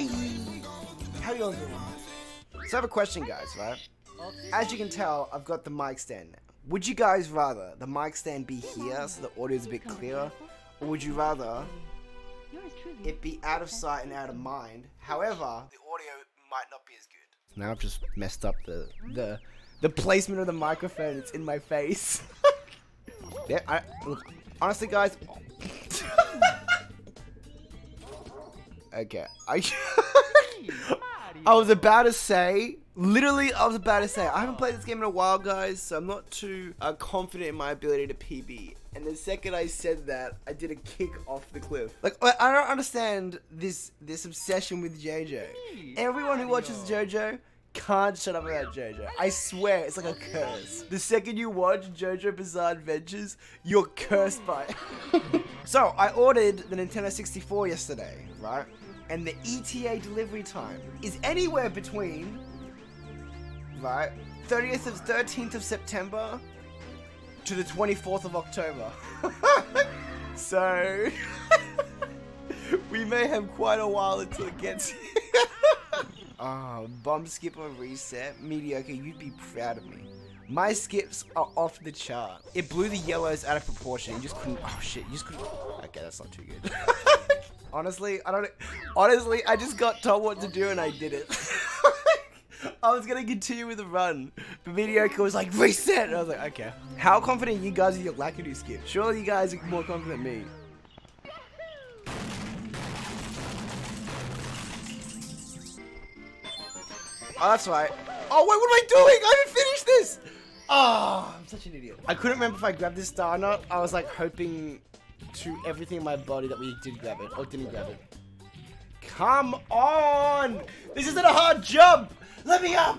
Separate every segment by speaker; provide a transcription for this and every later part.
Speaker 1: Hey, how you all doing? So I have a question, guys. Right? As you can tell, I've got the mic stand. now. Would you guys rather the mic stand be here so the audio is a bit clearer, or would you rather it be out of sight and out of mind? However, the audio might not be as good. Now I've just messed up the the the placement of the microphone. It's in my face. yeah, I look, honestly, guys. Okay, I. I was about to say, literally, I was about to say, I haven't played this game in a while, guys, so I'm not too uh, confident in my ability to PB. And the second I said that, I did a kick off the cliff. Like, I don't understand this this obsession with JoJo. Everyone who watches JoJo can't shut up about JoJo. I swear, it's like a curse. The second you watch JoJo Bizarre Adventures, you're cursed by it. so, I ordered the Nintendo 64 yesterday, right? And the ETA delivery time is anywhere between, right, 30th of 13th of September to the 24th of October. so, we may have quite a while until it gets here. Ah, bomb skip or reset. Mediocre, you'd be proud of me. My skips are off the chart. It blew the yellows out of proportion. You just couldn't. Oh shit, you just couldn't. Okay, that's not too good. Honestly, I don't. Honestly, I just got told what to do and I did it. I was gonna continue with the run, but mediocre was like reset. And I was like, okay. How confident you guys with your Lakitu skip? Surely you guys are more confident than me. Oh, that's right. Oh, wait, what am I doing? I haven't finished this! Oh, I'm such an idiot. I couldn't remember if I grabbed this star or not. I was like hoping to everything in my body that we did grab it Oh, didn't grab it. Come on! This isn't a hard jump! Let me up!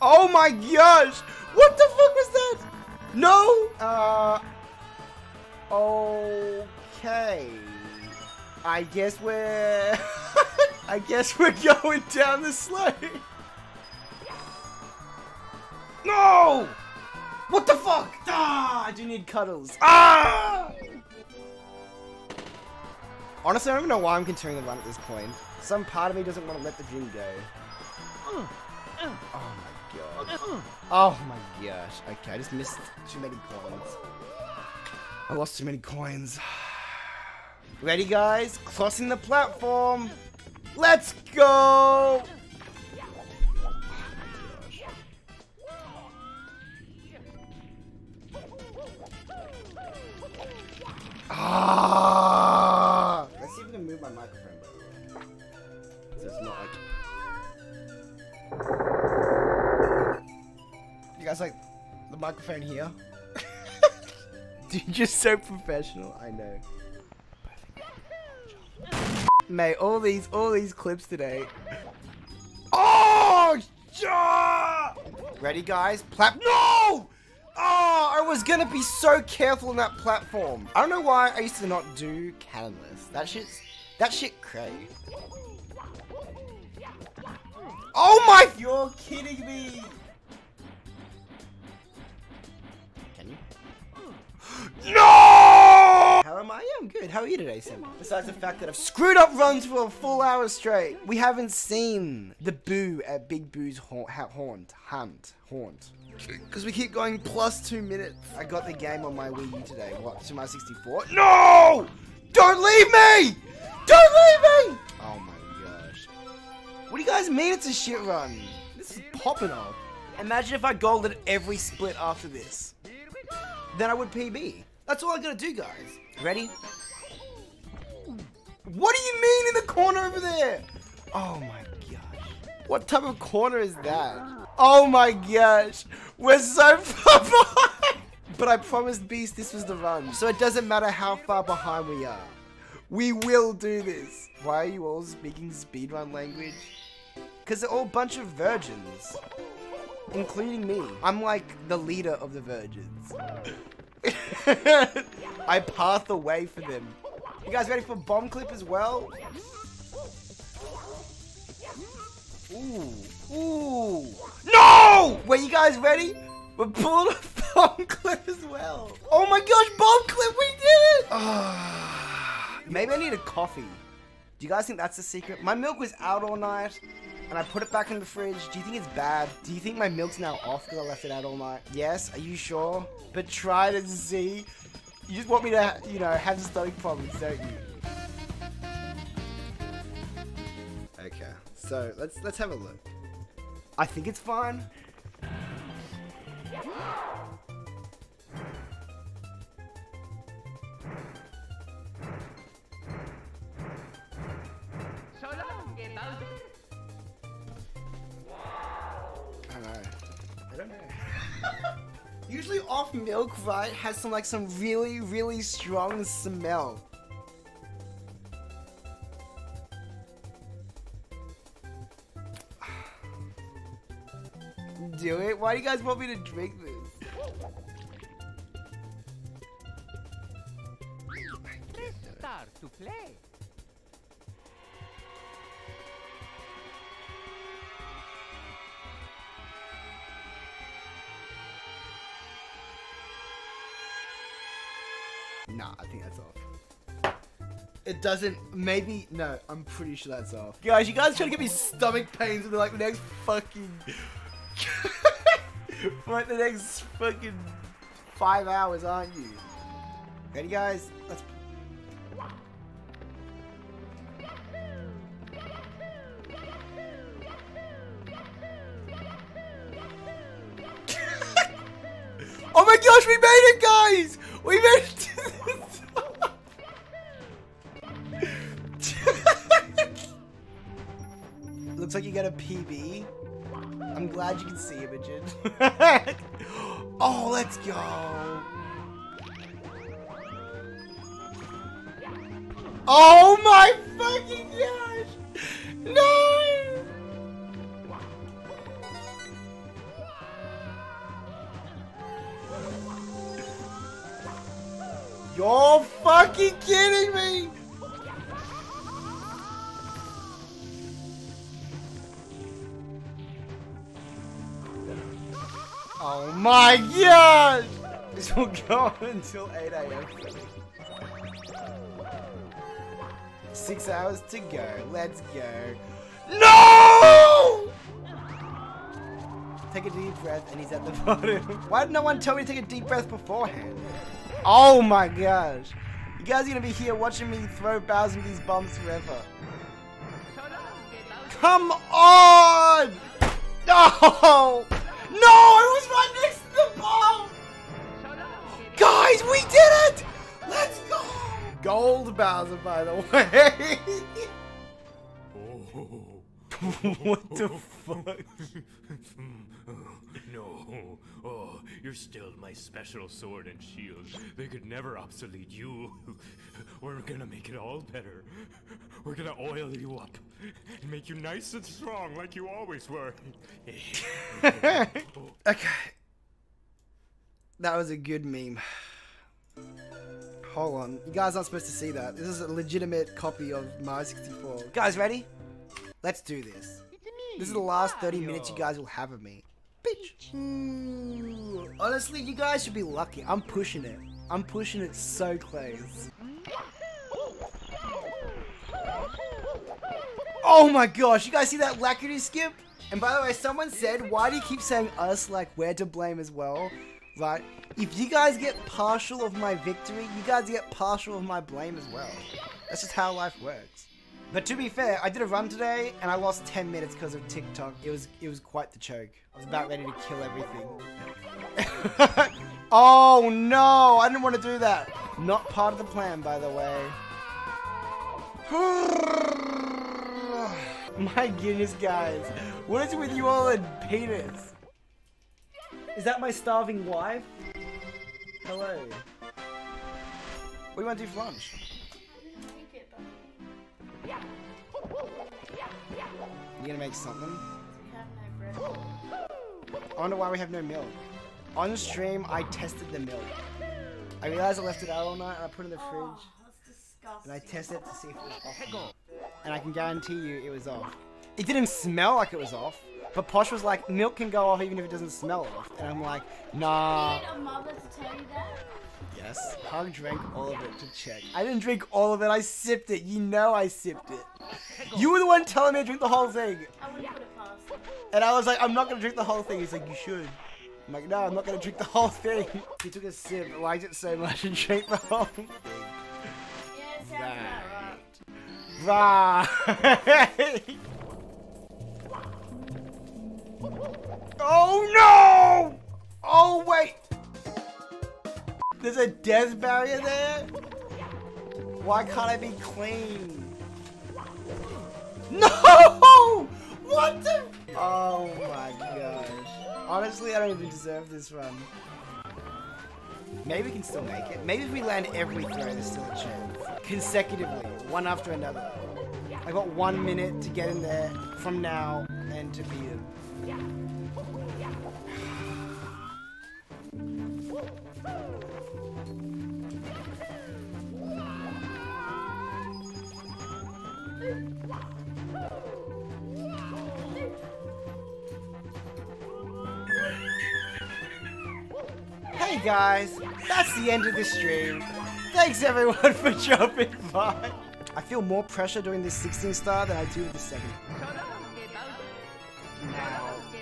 Speaker 1: Oh my gosh! What the fuck was that? No! Uh... Okay. I guess we're... I guess we're going down the slide. No! What the fuck? Ah! I do need cuddles. Ah! Honestly, I don't even know why I'm continuing the run at this point. Some part of me doesn't want to let the dream go. Oh my god. Oh my gosh. Okay, I just missed too many coins. I lost too many coins. Ready, guys? Crossing the platform. Let's go! Microphone here? Dude, you're so professional. I know. Mate, all these all these clips today. Oh! Yeah! Ready, guys? Plat. No! Oh, I was gonna be so careful in that platform. I don't know why I used to not do catalyst. That shit's that shit cray. Oh my! You're kidding me! No! How am I? I'm good. How are you today, Sim? Besides the fact that I've screwed up runs for a full hour straight. We haven't seen the boo at Big Boo's ha haunt. Hunt. Haunt. Because we keep going plus two minutes. I got the game on my Wii U today. What? To my 64? No! Don't leave me! Don't leave me! Oh my gosh. What do you guys mean it's a shit run? This is popping off. Imagine if I golded every split after this. Then I would PB. That's all I gotta do, guys. Ready? What do you mean in the corner over there? Oh my gosh. What type of corner is that? Oh my gosh. We're so far behind. But I promised Beast this was the run. So it doesn't matter how far behind we are. We will do this. Why are you all speaking speedrun language? Because they're all a bunch of virgins. Including me. I'm like the leader of the virgins. I path the way for them. You guys ready for bomb clip as well? Ooh. Ooh. No! Wait, you guys ready? We're pulling a bomb clip as well. Oh my gosh, bomb clip, we did it! maybe I need a coffee. Do you guys think that's the secret? My milk was out all night, and I put it back in the fridge. Do you think it's bad? Do you think my milk's now off because I left it out all night? Yes? Are you sure? But try to see. You just want me to, you know, have stomach problems, don't you? Okay, so let's let's have a look. I think it's fine. I don't know. Usually off milk, right, has some like some really, really strong smell. Do it? Why do you guys want me to drink this?
Speaker 2: To play.
Speaker 1: Nah, I think that's off. It doesn't. Maybe no. I'm pretty sure that's off. Guys, you guys trying to give me stomach pains for like the next fucking, for like the next fucking five hours, aren't you? Ready, guys? Let's. oh my gosh, we made it, guys! We made it Looks like you got a PB. I'm glad you can see, Imogen. oh, let's go. Oh my fucking gosh! No! You're fucking kidding me! Oh my god! This will go on until 8 a.m. Six hours to go. Let's go. No! Take a deep breath and he's at the bottom. Why did no one tell me to take a deep breath beforehand? Oh my gosh. You guys are gonna be here watching me throw Bowser these bombs forever. Come on! No! Gold Bowser, by the way. what the fuck?
Speaker 3: no. Oh, you're still my special sword and shield. They could never obsolete you. We're gonna make it all better. We're gonna oil you up and make you nice and strong like you always were.
Speaker 1: okay. That was a good meme. Hold on. You guys aren't supposed to see that. This is a legitimate copy of Mario 64. Guys, ready? Let's do this. This is the last 30 minutes you guys will have of me. Bitch. Ooh. Hmm. Honestly, you guys should be lucky. I'm pushing it. I'm pushing it so close. Oh my gosh, you guys see that Lakitu skip? And by the way, someone said, why do you keep saying us like we're to blame as well? Right? If you guys get partial of my victory, you guys get partial of my blame as well. That's just how life works. But to be fair, I did a run today and I lost 10 minutes because of TikTok. It was it was quite the choke. I was about ready to kill everything. oh no, I didn't want to do that. Not part of the plan, by the way. My goodness, guys. What is it with you all and Peters? Is that my starving wife? Hello. What do you want to do for lunch? You gonna make something? I wonder why we have no milk. On stream, I tested the milk. I realized I left it out all night and I put it in the oh, fridge. And I tested it to see if it was off. And I can guarantee you it was off. It didn't smell like it was off. But Posh was like, milk can go off even if it doesn't smell off. And I'm like, nah.
Speaker 4: a mother to tell you that?
Speaker 1: Yes. Hug drank all of it to check. I didn't drink all of it. I sipped it. You know I sipped it. You were the one telling me to drink the whole thing.
Speaker 4: I wouldn't put it past.
Speaker 1: And I was like, I'm not gonna drink the whole thing. He's like, you should. I'm like, no, I'm not gonna drink the whole thing. He took a sip, liked it so much, and drank the whole thing.
Speaker 4: Yeah, it sounds about right.
Speaker 1: Right. oh no! Oh wait! There's a death barrier there? Why can't I be clean? No! What the? Oh my gosh. Honestly, I don't even deserve this run. Maybe we can still make it. Maybe if we land every throw, there's still a chance. Consecutively, one after another. I got one minute to get in there from now and to beat him. Hey guys, that's the end of the stream. Thanks everyone for dropping by. I feel more pressure doing this 16 star than I do with the 7.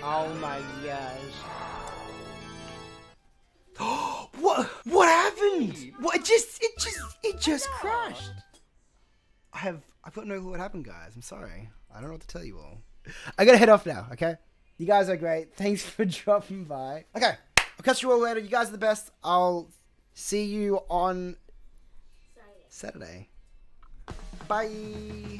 Speaker 1: Now, oh my gosh. what? What happened? What? It just, it just, it just crashed. I have, I've got no clue what happened, guys. I'm sorry. I don't know what to tell you all. I gotta head off now. Okay. You guys are great. Thanks for dropping by. Okay. I'll catch you all later. You guys are the best. I'll see you on Saturday. Bye.